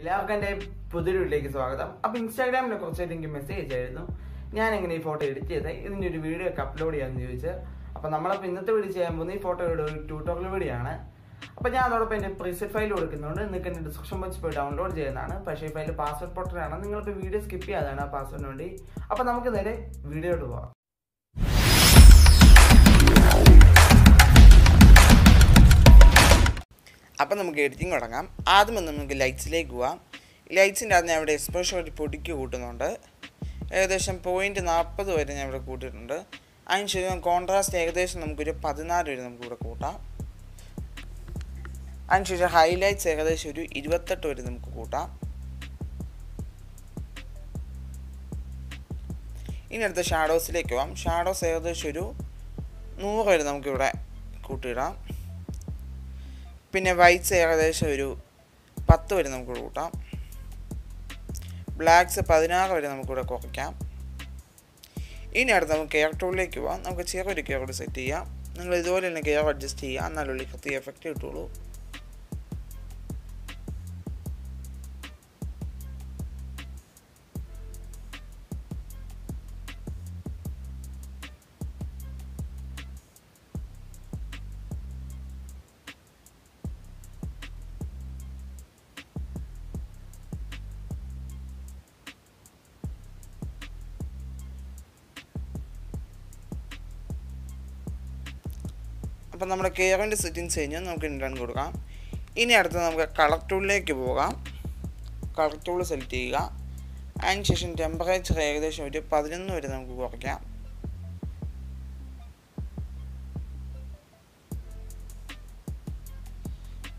എല്ലാവർക്കും എന്റെ പുതിയൊരു വീട്ടിലേക്ക് സ്വാഗതം. അപ്പൊ ഇൻസ്റ്റാഗ്രാമിൽ കുറച്ച് എനിക്ക് മെസ്സേജ് ആയിരുന്നു. ഞാൻ എങ്ങനെ ഈ ഫോട്ടോ എഡിറ്റ് ചെയ്തത് ഇതിന്റെ ഒരു വീഡിയോ ഒക്കെ അപ്ലോഡ് ചെയ്യാമെന്ന് ചോദിച്ച്. അപ്പൊ നമ്മളപ്പോൾ ഇന്നത്തെ വീഡിയോ ചെയ്യാൻ പോകുന്ന ഈ ഫോട്ടോയുടെ ഒരു ട്യൂട്ടോറിയൽ വീഡിയോ ആണ്. അപ്പൊ ഞാൻ അതോടൊപ്പം എന്റെ പ്രീസെറ്റ് ഫയൽ കൊടുക്കുന്നുണ്ട്. നിങ്ങൾക്ക് എന്റെ ഡിസ്ക്രിപ്ഷൻ ബോക്സ് പോയി ഡൗൺലോഡ് ചെയ്യുന്നതാണ്. പക്ഷേ ഇപ്പോൾ ഫയൽ പാസ്വേഡ് പൊട്ടലാണ് നിങ്ങളിപ്പോൾ വീഡിയോ സ്കിപ്പ് ചെയ്യാതാണ് ആ പാസ്വേഡിന് വേണ്ടി. അപ്പൊ നമുക്ക് നേരെ വീഡിയോയോട് പോകാം അപ്പം നമുക്ക് എഡിറ്റിംഗ് തുടങ്ങാം. ആദ്യം നമുക്ക് ലൈറ്റ്സിലേക്ക് പോവാം. ലൈറ്റ്സിന്റെ അകത്ത് ഞാൻ ഇവിടെ എക്സ്പോഷർ ഒരു പൊടിക്ക് കൂട്ടുന്നുണ്ട്. ഏകദേശം പോയിന്റ് നാൽപ്പത് വരെ ഞാൻ ഇവിടെ കൂട്ടിയിട്ടുണ്ട്. അതിന് ശേഷം കോൺട്രാസ്റ്റ് ഏകദേശം നമുക്കൊരു പതിനാല് വരെ നമുക്ക് ഇവിടെ കൂട്ടാം. അതിനുശേഷം ഹൈലൈറ്റ്സ് ഏകദേശം ഒരു ഇരുപത്തെട്ട് വരെ നമുക്ക് കൂട്ടാം. ഇനി അടുത്ത ഷാഡോസിലേക്ക് പോവാം. ഷാഡോസ് ഏകദേശം ഒരു നൂറ് വരെ നമുക്കിവിടെ കൂട്ടിയിടാം. പിന്നെ വൈറ്റ്സ് ഏകദേശം ഒരു പത്ത് വരെ നമുക്ക് കൂട്ടാം. ബ്ലാക്ക്സ് പതിനാറ് വരെ നമുക്കിവിടെ കുറയ്ക്കാം. ഇനി അടുത്ത് നമുക്ക് കെയർ ടൂളിലേക്ക് പോവാം. നമുക്ക് ചെറിയൊരു കെയർ കൂടി സെറ്റ് ചെയ്യാം. നിങ്ങൾ ഇതുപോലെ തന്നെ കെയർ അഡ്ജസ്റ്റ് ചെയ്യുക എന്നാലുള്ളിൽ കൃത്യ എഫക്റ്റ് കിട്ടുള്ളൂ. അപ്പം നമ്മുടെ കെയറിന്റെ സെറ്റിങ്സ് കഴിഞ്ഞാൽ നമുക്ക് ഇൻഡൺ കൊടുക്കാം. ഇനി അടുത്ത് നമുക്ക് കളർ ടൂളിലേക്ക് പോകാം. കളർ ടൂൾ സെലക്ട് ചെയ്യുക. അതിന് ശേഷം ടെമ്പറേച്ചർ ഏകദേശം ഒരു പതിനൊന്ന് വരെ നമുക്ക് കുറയ്ക്കാം.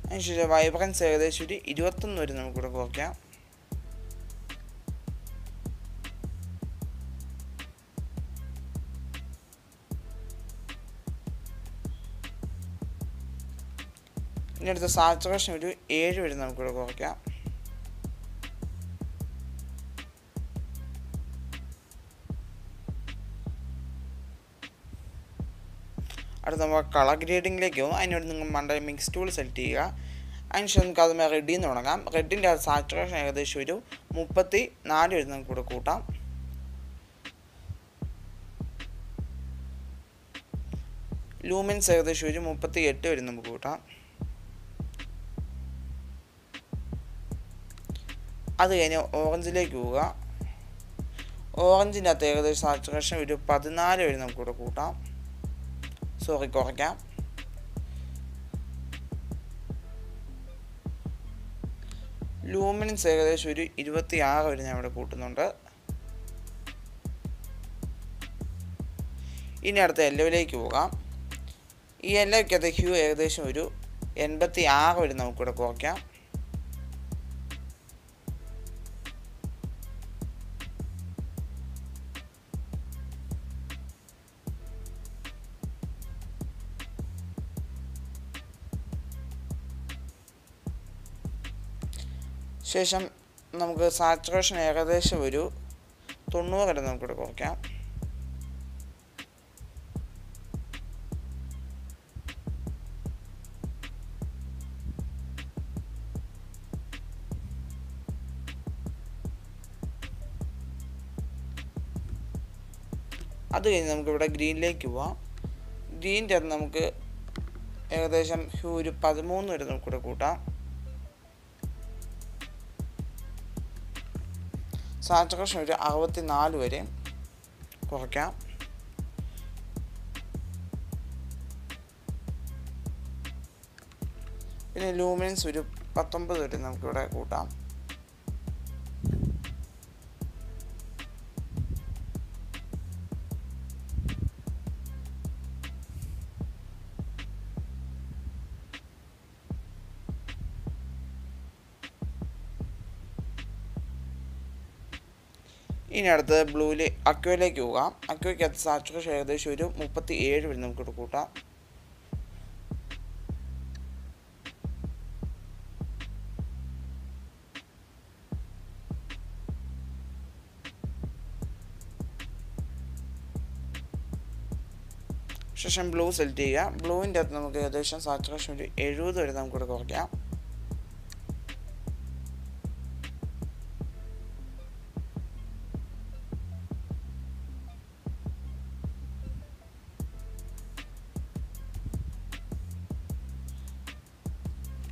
അതിനുശേഷം വൈബ്രൻസ് ഏകദേശം ഒരു ഇരുപത്തൊന്ന് വരെ നമുക്കിവിടെ കുറയ്ക്കാം. ഇനി അടുത്ത സാച്ചുറേഷൻ ഒരു ഏഴ് വരെ നമുക്കിവിടെ കുറയ്ക്കാം. അടുത്ത നമുക്ക് കളർ ഗ്രേഡിങ്ങിലേക്ക് പോകും അതിനോട് നിങ്ങൾ മണ്ട മിക്സ് ടൂൾ സെലക്ട് ചെയ്യുക. അതിനുശേഷം നമുക്ക് അത് റെഡിൽ നിന്ന് തുടങ്ങാം. റെഡിന്റെ സാച്ചുറേഷൻ ഏകദേശം ഒരു മുപ്പത്തി നാല് വരെ നമുക്ക് ഇവിടെ കൂട്ടാം. ലൂമിൻസ് ഏകദേശം ഒരു മുപ്പത്തി എട്ട് വരെ നമുക്ക് കൂട്ടാം. അത് കഴിഞ്ഞ് ഓറഞ്ചിലേക്ക് പോവുക. ഓറഞ്ചിന്റെ അകത്ത് ഏകദേശം സാച്ചുറേഷൻ ഒരു പതിനാല് വരെ നമുക്കിവിടെ കൂട്ടാം. സോറി കുറയ്ക്കാം. ലൂമിനൻസ് ഏകദേശം ഒരു ഇരുപത്തി ആറ് വരെ ഞാൻ ഇവിടെ കൂട്ടുന്നുണ്ട്. ഇനി അടുത്ത യെല്ലോയിലേക്ക് പോകാം. ഈ യെല്ലോയ്ക്കകത്ത് ഹ്യൂ ഏകദേശം ഒരു എൺപത്തി ആറ് വരെ നമുക്കിവിടെ കുറയ്ക്കാം. ശേഷം നമുക്ക് സാച്ചുറേഷൻ ഏകദേശം ഒരു തൊണ്ണൂറ് വരെ നമുക്കിവിടെ കുറയ്ക്കാം. അത് കഴിഞ്ഞ് നമുക്കിവിടെ ഗ്രീനിലേക്ക് പോവാം. ഗ്രീന്റെ അത് നമുക്ക് ഏകദേശം ഒരു പതിമൂന്ന് വരെ നമുക്കിവിടെ കൂട്ടാം. സാച്ചുറേഷൻ ഒരു അറുപത്തി നാല് വരെ കുറയ്ക്കാം. പിന്നെ ലൂമിനൻസ് ഒരു പത്തൊമ്പത് വരെ നമുക്കിവിടെ കൂട്ടാം. ഇനി അടുത്ത് ബ്ലൂവിൽ അക്വയിലേക്ക് പോകാം. അക്വയ്ക്ക് അത് സാച്ചുറേഷൻ ഏകദേശം ഒരു മുപ്പത്തി ഏഴ് വരെ നമുക്ക് കൂട്ടാം. ശേഷം ബ്ലൂ സെലക്ട് ചെയ്യുക. ബ്ലൂവിന്റെ അകത്ത് നമുക്ക് ഏകദേശം സാച്ചുറേഷൻ ഒരു എഴുപത് വരെ നമുക്കിവിടെ കുറയ്ക്കാം.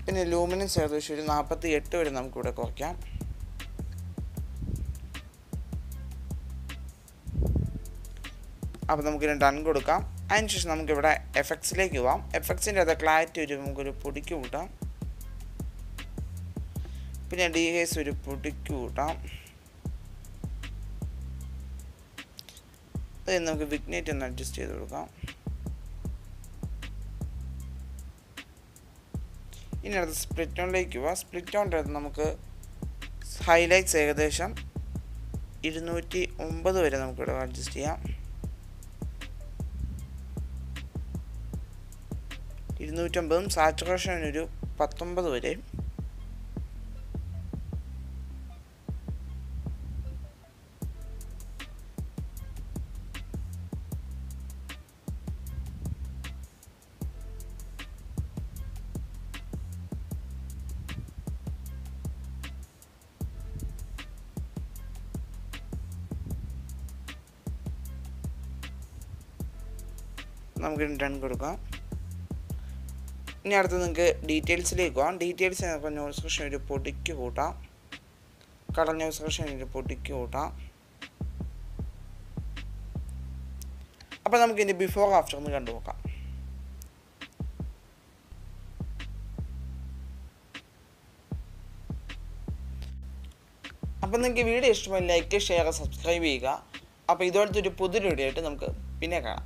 പിന്നെ ലൂമിനൻസ് ഏകദേശം ഒരു നാൽപ്പത്തി എട്ട് വരെ നമുക്കിവിടെ കുറയ്ക്കാം. അപ്പോൾ നമുക്കിതിന് ഡൺ കൊടുക്കാം. അതിനുശേഷം നമുക്കിവിടെ എഫക്ട്സിലേക്ക് പോവാം. എഫക്ട്സിന്റെ അത് ക്ലാരിറ്റി ഒരു നമുക്കൊരു പൊടിക്ക് കൂട്ടാം. പിന്നെ ഡി ഹേസ് ഒരു പൊടിക്ക് കൂട്ടാം. അത് നമുക്ക് വിഗ്നേറ്റ് ഒന്ന് അഡ്ജസ്റ്റ് ചെയ്ത് കൊടുക്കാം. ഇനി അടുത്ത് സ്പ്ലിറ്റ് ഓണിലേക്ക് പോവാം. സ്പ്ലിറ്റ് ഓണിന്റെ അടുത്ത് നമുക്ക് ഹൈലൈറ്റ്സ് ഏകദേശം ഇരുന്നൂറ്റി ഒമ്പത് വരെ നമുക്കിവിടെ അഡ്ജസ്റ്റ് ചെയ്യാം. ഇരുന്നൂറ്റമ്പതും സാച്ചുറേഷൻ ഒരു പത്തൊമ്പത് വരെ നമുക്ക് ഡൺ കൊടുക്കാം. ഇനി അടുത്ത് നിങ്ങൾക്ക് ഡീറ്റെയിൽസിലേക്ക് പോകാം. ഡീറ്റെയിൽസ് നമുക്ക് ന്യൂസ് സെക്ഷൻ ഒരു പൊടിക്ക് കൂട്ടാം. കടൽ ന്യൂസ് സെക്ഷൻ ഒരു പൊടിക്ക് കൂട്ടാം. അപ്പോൾ നമുക്ക് ഇതിന്റെ ബിഫോർ ആഫ്റ്റർ ഒന്ന് കണ്ടു നോക്കാം. അപ്പം നിങ്ങൾക്ക് വീഡിയോ ഇഷ്ടമായി ലൈക്ക് ഷെയർ സബ്സ്ക്രൈബ് ചെയ്യുക. അപ്പോൾ ഇതുപോലത്തെ ഒരു പുതിയ വീഡിയോ ആയിട്ട് നമുക്ക് പിന്നെ കാണാം.